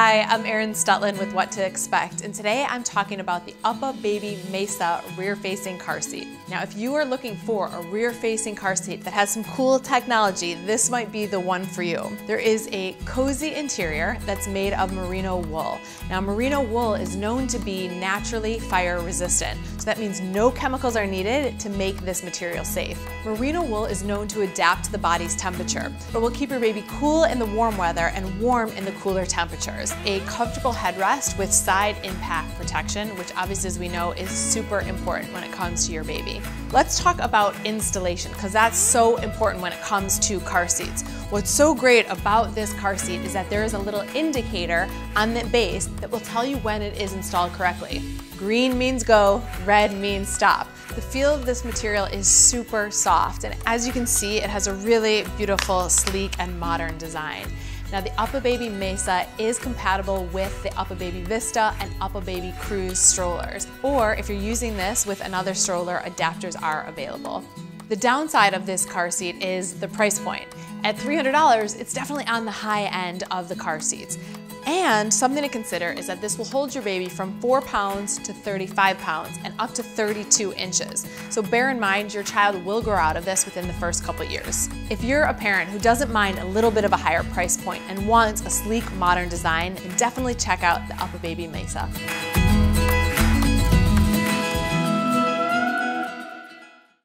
Hi, I'm Erin Stutland with What to Expect, and today I'm talking about the UPPAbaby Mesa rear-facing car seat. Now, if you are looking for a rear-facing car seat that has some cool technology, this might be the one for you. There is a cozy interior that's made of merino wool. Now, merino wool is known to be naturally fire resistant, so that means no chemicals are needed to make this material safe. Merino wool is known to adapt to the body's temperature, but will keep your baby cool in the warm weather and warm in the cooler temperature a comfortable headrest with side impact protection, which obviously as we know is super important when it comes to your baby. Let's talk about installation because that's so important when it comes to car seats. What's so great about this car seat is that there is a little indicator on the base that will tell you when it is installed correctly. Green means go, red means stop. The feel of this material is super soft and as you can see it has a really beautiful, sleek and modern design. Now the UPPAbaby Mesa is compatible with the UPPAbaby Vista and UPPAbaby Cruise strollers. Or if you're using this with another stroller, adapters are available. The downside of this car seat is the price point. At $300, it's definitely on the high end of the car seats. And something to consider is that this will hold your baby from 4 pounds to 35 pounds and up to 32 inches. So bear in mind your child will grow out of this within the first couple years. If you're a parent who doesn't mind a little bit of a higher price point and wants a sleek modern design, definitely check out the UPPAbaby Mesa.